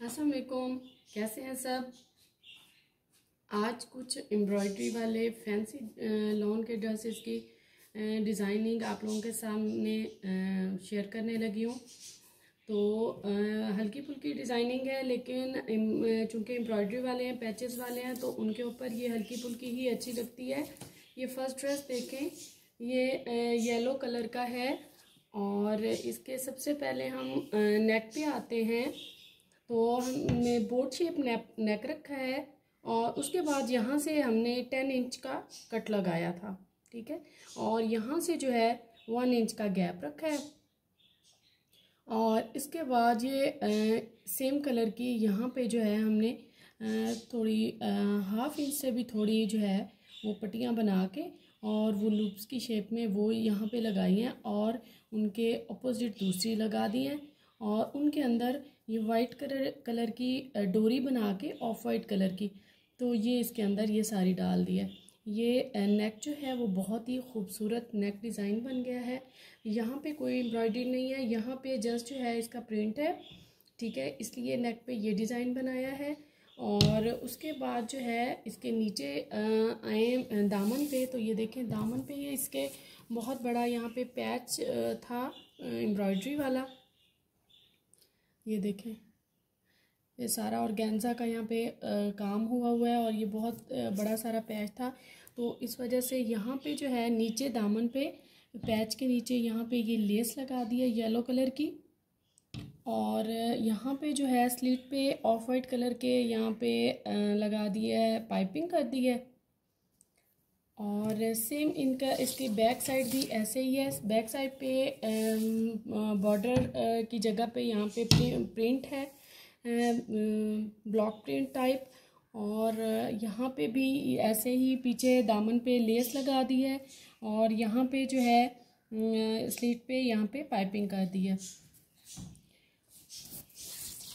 अस्सलाम वालेकुम कैसे हैं सब? आज कुछ एम्ब्रॉयडरी वाले फैंसी लॉन के ड्रेसेस की डिज़ाइनिंग आप लोगों के सामने शेयर करने लगी हूँ। तो हल्की फुल्की डिज़ाइनिंग है, लेकिन चूँकि एम्ब्रॉयडरी वाले हैं, पैचेस वाले हैं तो उनके ऊपर ये हल्की फुल्की ही अच्छी लगती है। ये फ़र्स्ट ड्रेस देखें, ये येलो कलर का है, और इसके सबसे पहले हम नेक पे आते हैं। तो हमने बोर्ड शेप नेक रखा है और उसके बाद यहाँ से हमने टेन इंच का कट लगाया था ठीक है? और यहाँ से जो है वन इंच का गैप रखा है। और इसके बाद ये आ, सेम कलर की यहाँ पे जो है हमने आ, थोड़ी हाफ़ इंच से भी थोड़ी जो है वो पट्टियाँ बना के और वो लूप्स की शेप में वो यहाँ पे लगाई हैं और उनके अपोजिट दूसरी लगा दी हैं। और उनके अंदर ये वाइट कलर कलर की डोरी बना के ऑफ़ वाइट कलर की। तो ये इसके अंदर ये सारी डाल दी है। ये नेक जो है वो बहुत ही खूबसूरत नेक डिज़ाइन बन गया है। यहाँ पे कोई एम्ब्रॉयडरी नहीं है। यहाँ पे जस्ट जो है इसका प्रिंट है। ठीक है? इसलिए नेक पे ये डिज़ाइन बनाया है। और उसके बाद जो है इसके नीचे आए दामन पे। तो ये देखें, दामन पे ये इसके बहुत बड़ा यहाँ पे पैच था एम्ब्रॉयडरी वाला। ये देखें। ये सारा और गेंजा का यहाँ पे आ, काम हुआ हुआ है और ये बहुत बड़ा सारा पैच था। तो इस वजह से यहाँ पे जो है नीचे दामन पे पैच के नीचे यहाँ पे ये लेस लगा दी है येलो कलर की। और यहाँ पे जो है slit pay off white colour के यहाँ पे लगा दिया है पाइपिंग कर दी है। और सेम इनका इसकी बैक साइड भी ऐसे ही है। बैक साइड पे बॉर्डर की जगह पे यहाँ पे प्रिंट है। ब्लॉक प्रिंट टाइप और यहाँ पे भी ऐसे ही पीछे दामन पे लेस लगा दी है। और यहाँ पे जो है स्लीट पे यहाँ पे पाइपिंग कर दी है।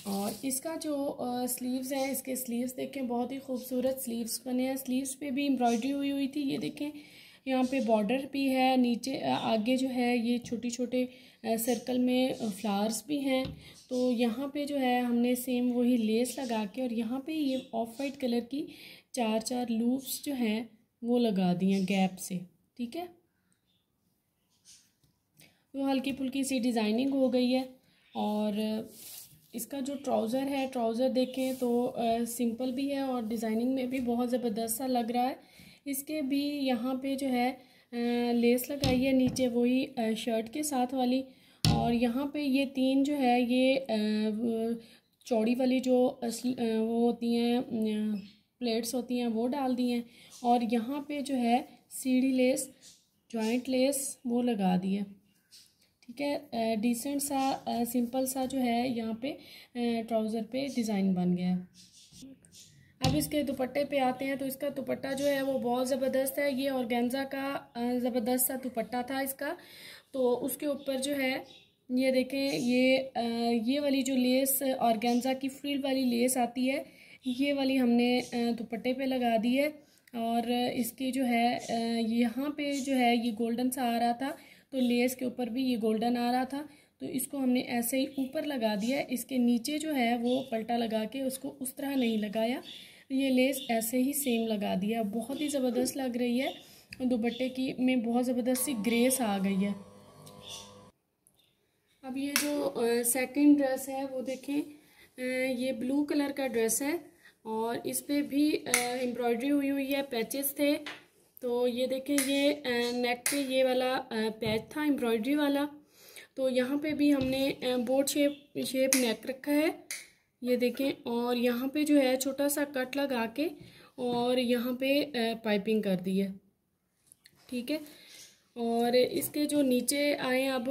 और इसका जो स्लीव्स है, इसके स्लीव्स देखें, बहुत ही खूबसूरत स्लीव्स बने हैं। स्लीव्स पे भी एम्ब्रॉयडरी हुई हुई थी, ये देखें। यहाँ पे बॉर्डर भी है, नीचे आगे जो है, ये छोटे छोटे सर्कल में फ्लावर्स भी हैं। तो यहाँ पे जो है, हमने सेम वही लेस लगा के और यहाँ पे ये ऑफ़ वाइट कलर की चार चार लूप्स जो हैं, वो लगा दी हैं गैप से, ठीक है? तो हल्की फुल्की सी डिज़ाइनिंग हो गई है और इसका जो ट्राउज़र है, ट्राउज़र देखें तो सिंपल भी है और डिज़ाइनिंग में भी बहुत ज़बरदस्त सा लग रहा है। इसके भी यहाँ पे जो है लेस लगाई है नीचे वही शर्ट के साथ वाली। और यहाँ पे ये तीन जो है, ये चौड़ी वाली जो वो होती हैं प्लेट्स होती हैं, वो डाल दी हैं। और यहाँ पे जो है, सीढ़ी लेस जॉइंट लेस, वो लगा दी है। ठीक है? डिसेंट सा सिंपल सा जो है यहाँ पे ट्राउज़र पे डिज़ाइन बन गया अब इसके दुपट्टे पे आते हैं तो इसका दुपट्टा जो है वो बहुत ज़बरदस्त है। ये ऑर्गेन्जा का ज़बरदस्त सा दुपट्टा था इसका। तो उसके ऊपर जो है, ये देखें, ये ये वाली जो लेस ऑर्गेन्जा की फ्रिल वाली लेस आती है, ये वाली हमने दुपट्टे पे लगा दी है। और इसकी जो है यहाँ पे जो है ये गोल्डन सा आ रहा था। तो लेस के ऊपर भी ये गोल्डन आ रहा था। तो इसको हमने ऐसे ही ऊपर लगा दिया। इसके नीचे जो है वो पलटा लगा के उसको उस तरह नहीं लगाया। ये लेस ऐसे ही सेम लगा दिया। बहुत ही ज़बरदस्त लग रही है। दुपट्टे की में बहुत ज़बरदस्त सी ग्रेस आ गई है। अब ये जो सेकंड ड्रेस है वो देखें। ये ब्लू कलर का ड्रेस है और इस पर भी एम्ब्रॉयडरी हुई हुई है पैचेस थे। तो ये देखें, ये नेक पे ये वाला पैच था, एम्ब्रॉयडरी वाला। तो यहाँ पे भी हमने बोर्ड शेप शेप नेक रखा है, ये देखें। और यहाँ पे जो है छोटा सा कट लगा के और यहाँ पे पाइपिंग कर दी है। ठीक है? और इसके जो नीचे आए अब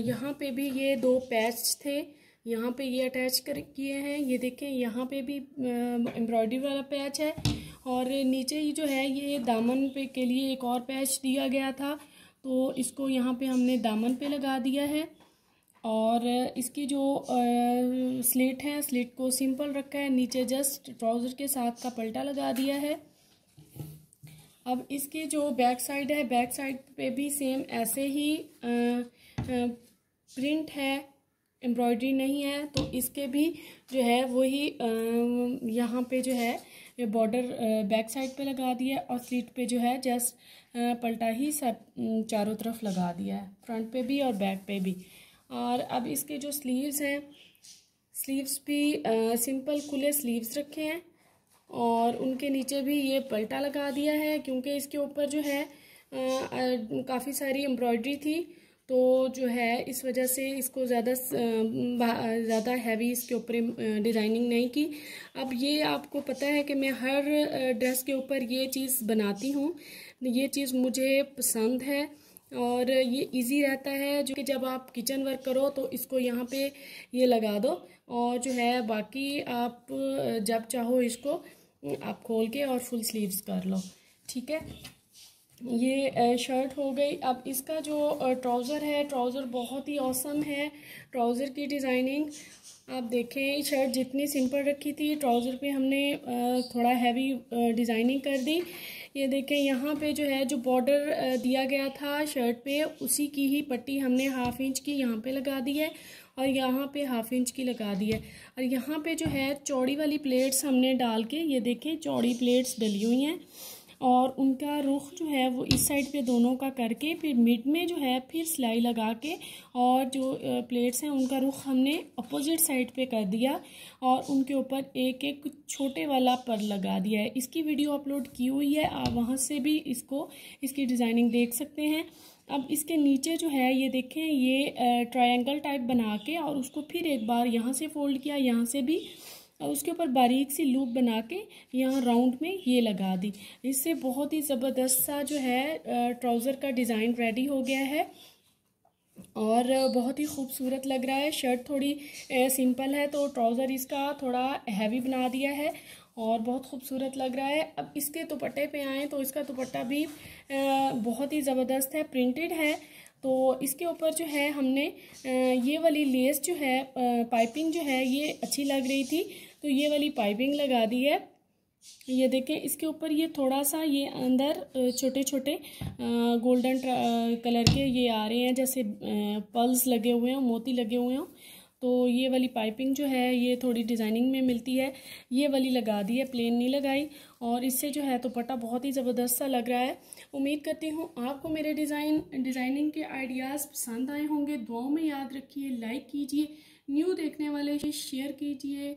यहाँ पे भी ये दो पैच थे। यहाँ पे ये अटैच कर किए हैं। ये देखें, यहाँ पे भी एम्ब्रॉयडरी वाला पैच है। और नीचे ही जो है ये दामन पे के लिए एक और पैच दिया गया था। तो इसको यहाँ पे हमने दामन पे लगा दिया है। और इसकी जो आ, स्लेट है स्लेट को सिंपल रखा है। नीचे जस्ट ट्राउज़र के साथ का पलटा लगा दिया है। अब इसकी जो बैक साइड है बैक साइड पे भी सेम ऐसे ही आ, आ, प्रिंट है एम्ब्रॉयडरी नहीं है। तो इसके भी जो है वही यहाँ पे जो है ये बॉर्डर बैक साइड पे लगा दिया और स्लीट पे जो है जस्ट पलटा ही सब चारों तरफ़ लगा दिया है फ्रंट पे भी और बैक पे भी। और अब इसके जो स्लीव्स हैं स्लीव्स भी सिंपल खुले स्लीव्स रखे हैं और उनके नीचे भी ये पलटा लगा दिया है क्योंकि इसके ऊपर जो है काफ़ी सारी एम्ब्रॉयडरी थी। तो जो है, इस वजह से इसको ज़्यादा ज़्यादा हैवी इसके ऊपर डिज़ाइनिंग नहीं की। अब ये आपको पता है कि मैं हर ड्रेस के ऊपर ये चीज़ बनाती हूँ। ये चीज़ मुझे पसंद है और ये इजी रहता है, जो कि जब आप किचन वर्क करो तो इसको यहाँ पे ये लगा दो और जो है, बाकी आप जब चाहो इसको आप खोल के और फुल स्लीव्स कर लो। ठीक है? ये शर्ट हो गई। अब इसका जो ट्राउज़र है ट्राउज़र बहुत ही औसम है। ट्राउज़र की डिज़ाइनिंग आप देखें शर्ट जितनी सिंपल रखी थी ट्राउज़र पे हमने थोड़ा हैवी डिज़ाइनिंग कर दी। ये देखें, यहाँ पे जो है, जो बॉर्डर दिया गया था शर्ट पे, उसी की ही पट्टी हमने हाफ़ इंच की यहाँ पे लगा दी है और यहाँ पे हाफ़ इंच की लगा दी है। और यहाँ पे जो है, चौड़ी वाली प्लेट्स हमने डाल के, ये देखें, चौड़ी प्लेट्स डली हुई हैं। और उनका रुख जो है वो इस साइड पे दोनों का करके फिर मिड में जो है फिर सिलाई लगा के और जो प्लेट्स हैं उनका रुख हमने अपोजिट साइड पे कर दिया और उनके ऊपर एक एक छोटे वाला पर लगा दिया है। इसकी वीडियो अपलोड की हुई है, आप वहाँ से भी इसको, इसकी डिज़ाइनिंग देख सकते हैं। अब इसके नीचे जो है ये देखें, ये ट्रायंगल टाइप बना के और उसको फिर एक बार यहाँ से फोल्ड किया, यहाँ से भी और उसके ऊपर बारीक सी लूप बना के यहाँ राउंड में ये लगा दी। इससे बहुत ही ज़बरदस्त सा जो है ट्राउज़र का डिज़ाइन रेडी हो गया है और बहुत ही खूबसूरत लग रहा है। शर्ट थोड़ी सिंपल है तो ट्राउज़र इसका थोड़ा हैवी बना दिया है और बहुत खूबसूरत लग रहा है। अब इसके दुपट्टे पे आए तो इसका दुपट्टा भी बहुत ही ज़बरदस्त है प्रिंटेड है। तो इसके ऊपर जो है हमने ये वाली लेस जो है पाइपिंग जो है ये अच्छी लग रही थी। तो ये वाली पाइपिंग लगा दी है। ये देखें, इसके ऊपर ये थोड़ा सा ये अंदर छोटे छोटे गोल्डन कलर के ये आ रहे हैं, जैसे पल्स लगे हुए हों, मोती लगे हुए हों। तो ये वाली पाइपिंग जो है, ये थोड़ी डिज़ाइनिंग में मिलती है। ये वाली लगा दी है, प्लेन नहीं लगाई। और इससे जो है तो पट्टा बहुत ही ज़बरदस्त सा लग रहा है। उम्मीद करती हूँ आपको मेरे डिज़ाइन, डिज़ाइनिंग के आइडियाज़ पसंद आए होंगे। दुआओं में याद रखिए, लाइक कीजिए, न्यू देखने वाले शेयर कीजिए।